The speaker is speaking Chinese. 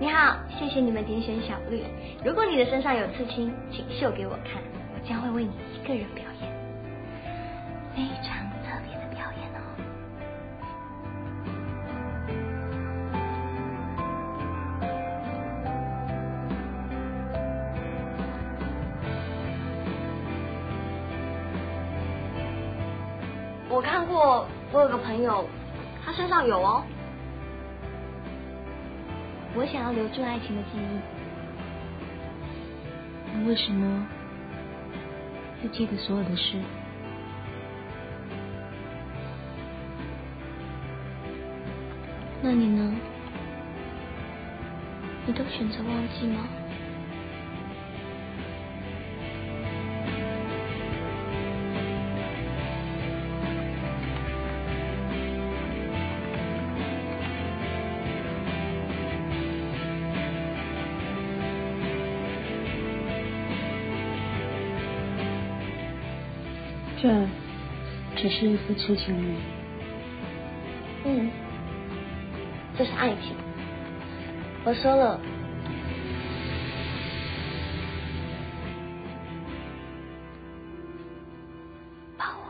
你好，谢谢你们点选小绿。如果你的身上有刺青，请秀给我看，我将会为你一个人表演，非常特别的表演哦。我看过，我有个朋友，他身上有哦。我想要留住爱情的记忆。那为什么要记得所有的事？那你呢？你都选择忘记吗？这只是一次痴情而已。嗯这是爱情。我说了。把我